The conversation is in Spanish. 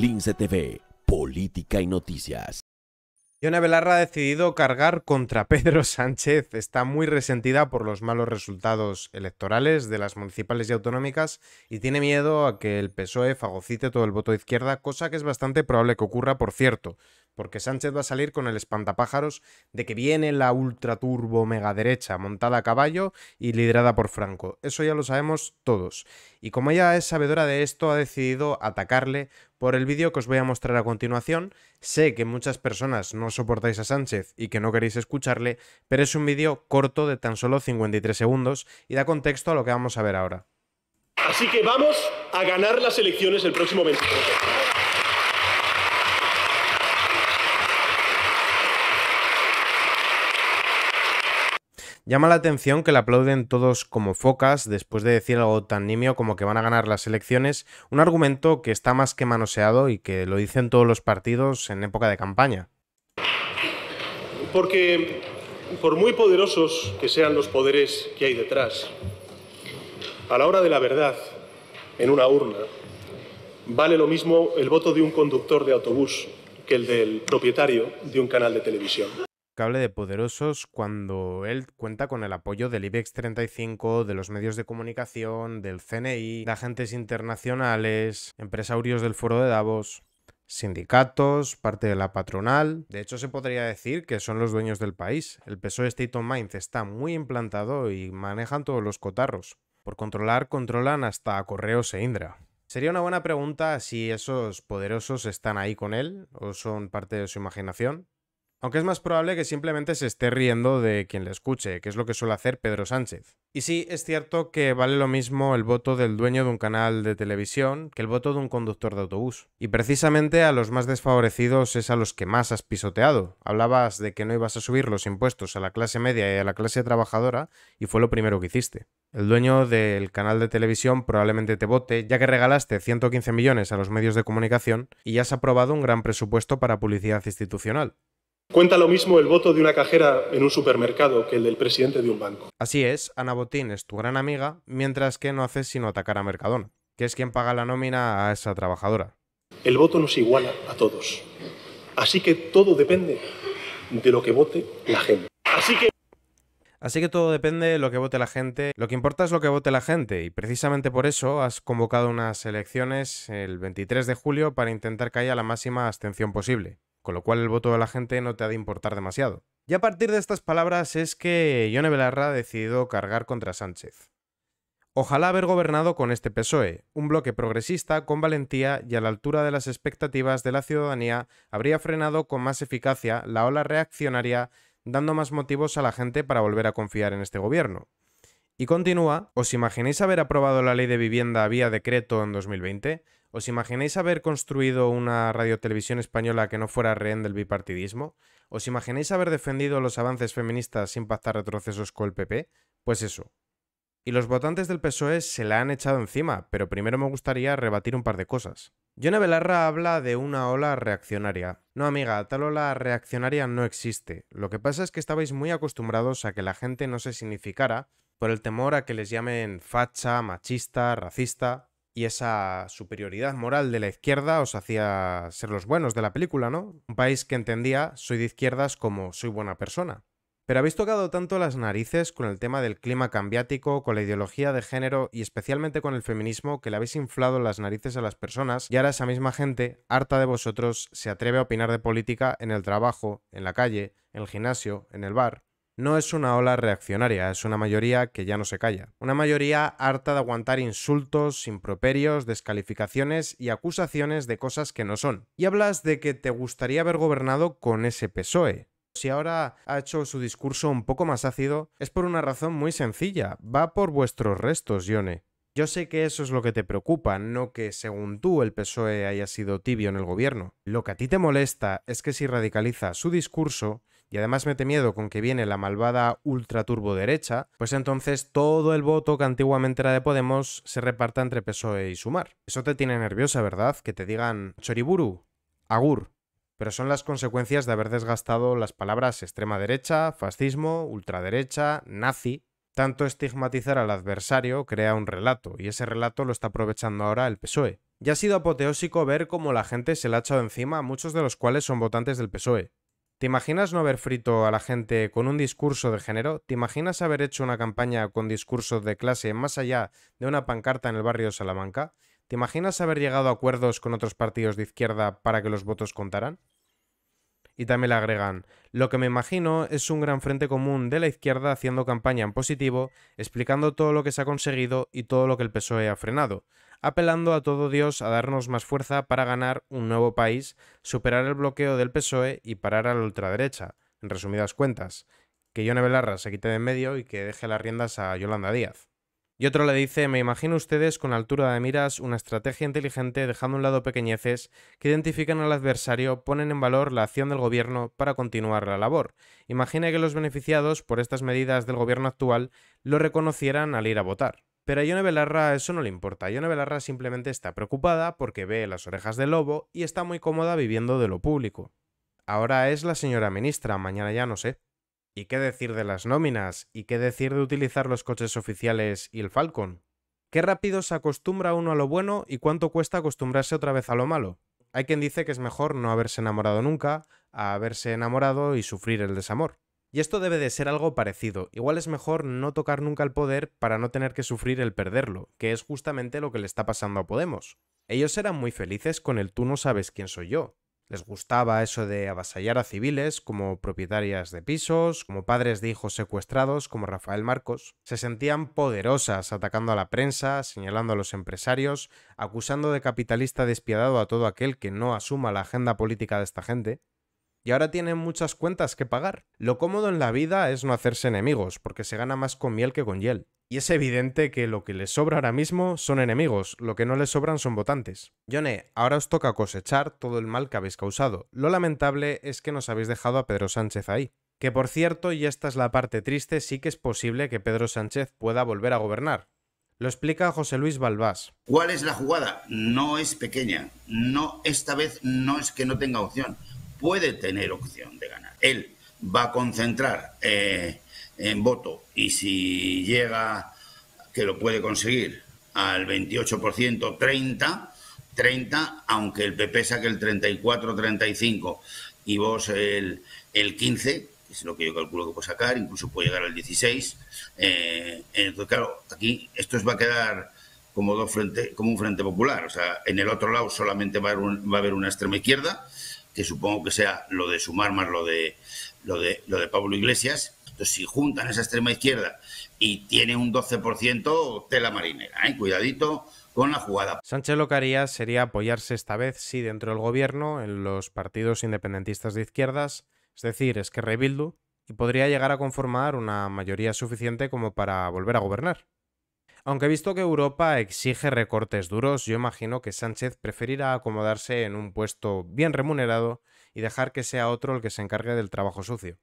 Lince TV, Política y Noticias. Yone Belarra ha decidido cargar contra Pedro Sánchez. Está muy resentida por los malos resultados electorales de las municipales y autonómicas y tiene miedo a que el PSOE fagocite todo el voto de izquierda, cosa que es bastante probable que ocurra, por cierto, porque Sánchez va a salir con el espantapájaros de que viene la ultraturbo megaderecha montada a caballo y liderada por Franco. Eso ya lo sabemos todos. Y como ella es sabedora de esto, ha decidido atacarle por el vídeo que os voy a mostrar a continuación. Sé que muchas personas no soportáis a Sánchez y que no queréis escucharle, pero es un vídeo corto de tan solo 53 segundos y da contexto a lo que vamos a ver ahora. Así que vamos a ganar las elecciones el próximo 23. Llama la atención que le aplauden todos como focas después de decir algo tan nimio como que van a ganar las elecciones, un argumento que está más que manoseado y que lo dicen todos los partidos en época de campaña. Porque por muy poderosos que sean los poderes que hay detrás, a la hora de la verdad, en una urna, vale lo mismo el voto de un conductor de autobús que el del propietario de un canal de televisión de poderosos cuando él cuenta con el apoyo del IBEX 35, de los medios de comunicación, del CNI, de agentes internacionales, empresarios del foro de Davos, sindicatos, parte de la patronal. De hecho, se podría decir que son los dueños del país. El PSOE State of Mind está muy implantado y manejan todos los cotarros. Por controlar, controlan hasta Correos e Indra. Sería una buena pregunta si esos poderosos están ahí con él o son parte de su imaginación. Aunque es más probable que simplemente se esté riendo de quien le escuche, que es lo que suele hacer Pedro Sánchez. Y sí, es cierto que vale lo mismo el voto del dueño de un canal de televisión que el voto de un conductor de autobús. Y precisamente a los más desfavorecidos es a los que más has pisoteado. Hablabas de que no ibas a subir los impuestos a la clase media y a la clase trabajadora y fue lo primero que hiciste. El dueño del canal de televisión probablemente te vote, ya que regalaste 115 millones a los medios de comunicación y ya has aprobado un gran presupuesto para publicidad institucional. Cuenta lo mismo el voto de una cajera en un supermercado que el del presidente de un banco. Así es, Ana Botín es tu gran amiga, mientras que no haces sino atacar a Mercadona, que es quien paga la nómina a esa trabajadora. El voto nos iguala a todos. Así que todo depende de lo que vote la gente. Así que Así que todo depende de lo que vote la gente. Lo que importa es lo que vote la gente y precisamente por eso has convocado unas elecciones el 23 de julio para intentar que haya la máxima abstención posible con lo cual el voto de la gente no te ha de importar demasiado. Y a partir de estas palabras es que Yone Belarra ha decidido cargar contra Sánchez. Ojalá haber gobernado con este PSOE, un bloque progresista con valentía y a la altura de las expectativas de la ciudadanía habría frenado con más eficacia la ola reaccionaria, dando más motivos a la gente para volver a confiar en este gobierno. Y continúa, ¿os imagináis haber aprobado la ley de vivienda vía decreto en 2020? ¿Os imagináis haber construido una radiotelevisión española que no fuera rehén del bipartidismo? ¿Os imagináis haber defendido los avances feministas sin pactar retrocesos con el PP? Pues eso. Y los votantes del PSOE se la han echado encima, pero primero me gustaría rebatir un par de cosas. Yone Belarra habla de una ola reaccionaria. No, amiga, tal ola reaccionaria no existe. Lo que pasa es que estabais muy acostumbrados a que la gente no se significara por el temor a que les llamen facha, machista, racista, y esa superioridad moral de la izquierda os hacía ser los buenos de la película, ¿no? Un país que entendía soy de izquierdas como soy buena persona. Pero habéis tocado tanto las narices con el tema del clima cambiático, con la ideología de género y especialmente con el feminismo que le habéis inflado las narices a las personas y ahora esa misma gente, harta de vosotros, se atreve a opinar de política en el trabajo, en la calle, en el gimnasio, en el bar, no es una ola reaccionaria, es una mayoría que ya no se calla. Una mayoría harta de aguantar insultos, improperios, descalificaciones y acusaciones de cosas que no son. Y hablas de que te gustaría haber gobernado con ese PSOE. Si ahora ha hecho su discurso un poco más ácido, es por una razón muy sencilla. Va por vuestros restos, Yone. Yo sé que eso es lo que te preocupa, no que según tú el PSOE haya sido tibio en el gobierno. Lo que a ti te molesta es que si radicaliza su discurso, y además mete miedo con que viene la malvada ultraturbo derecha, pues entonces todo el voto que antiguamente era de Podemos se reparta entre PSOE y Sumar. Eso te tiene nerviosa, ¿verdad? Que te digan Choriburu, Agur. Pero son las consecuencias de haber desgastado las palabras extrema derecha, fascismo, ultraderecha, nazi. Tanto estigmatizar al adversario crea un relato, y ese relato lo está aprovechando ahora el PSOE. Ya ha sido apoteósico ver cómo la gente se le ha echado encima, muchos de los cuales son votantes del PSOE. ¿Te imaginas no haber frito a la gente con un discurso de género? ¿Te imaginas haber hecho una campaña con discursos de clase más allá de una pancarta en el barrio de Salamanca? ¿Te imaginas haber llegado a acuerdos con otros partidos de izquierda para que los votos contaran? Y también le agregan, lo que me imagino es un gran frente común de la izquierda haciendo campaña en positivo, explicando todo lo que se ha conseguido y todo lo que el PSOE ha frenado, apelando a todo Dios a darnos más fuerza para ganar un nuevo país, superar el bloqueo del PSOE y parar a la ultraderecha, en resumidas cuentas, que Yone Belarra se quite de en medio y que deje las riendas a Yolanda Díaz. Y otro le dice, me imagino ustedes con altura de miras una estrategia inteligente dejando a un lado pequeñeces que identifican al adversario, ponen en valor la acción del gobierno para continuar la labor. Imagine que los beneficiados por estas medidas del gobierno actual lo reconocieran al ir a votar. Pero a Yone Belarra eso no le importa. Yone Belarra simplemente está preocupada porque ve las orejas del lobo y está muy cómoda viviendo de lo público. Ahora es la señora ministra, mañana ya no sé. ¿Y qué decir de las nóminas? ¿Y qué decir de utilizar los coches oficiales y el Falcon? ¿Qué rápido se acostumbra uno a lo bueno y cuánto cuesta acostumbrarse otra vez a lo malo? Hay quien dice que es mejor no haberse enamorado nunca a haberse enamorado y sufrir el desamor. Y esto debe de ser algo parecido. Igual es mejor no tocar nunca el poder para no tener que sufrir el perderlo, que es justamente lo que le está pasando a Podemos. Ellos eran muy felices con el tú no sabes quién soy yo, les gustaba eso de avasallar a civiles como propietarias de pisos, como padres de hijos secuestrados como Rafael Marcos. Se sentían poderosas atacando a la prensa, señalando a los empresarios, acusando de capitalista despiadado a todo aquel que no asuma la agenda política de esta gente. Y ahora tienen muchas cuentas que pagar. Lo cómodo en la vida es no hacerse enemigos, porque se gana más con miel que con hiel. Y es evidente que lo que les sobra ahora mismo son enemigos, lo que no les sobran son votantes. Yone, ahora os toca cosechar todo el mal que habéis causado. Lo lamentable es que nos habéis dejado a Pedro Sánchez ahí. Que por cierto, y esta es la parte triste, sí que es posible que Pedro Sánchez pueda volver a gobernar. Lo explica José Luis Balbás. ¿Cuál es la jugada? No es pequeña. No, esta vez no es que no tenga opción. Puede tener opción de ganar. Él va a concentrar eh, en voto y si llega, que lo puede conseguir, al 28%, 30, 30, aunque el PP saque el 34, 35 y vos el, el 15, que es lo que yo calculo que puede sacar, incluso puede llegar al 16. Eh, entonces, claro, aquí esto va a quedar como, dos frente, como un frente popular. O sea, en el otro lado solamente va a, haber va a haber una extrema izquierda, que supongo que sea lo de sumar más lo de, lo de, lo de Pablo Iglesias si juntan esa extrema izquierda y tiene un 12%, tela marinera, ¿eh? cuidadito con la jugada. Sánchez lo que haría sería apoyarse esta vez, sí, dentro del gobierno, en los partidos independentistas de izquierdas, es decir, es que Bildu, y podría llegar a conformar una mayoría suficiente como para volver a gobernar. Aunque visto que Europa exige recortes duros, yo imagino que Sánchez preferirá acomodarse en un puesto bien remunerado y dejar que sea otro el que se encargue del trabajo sucio.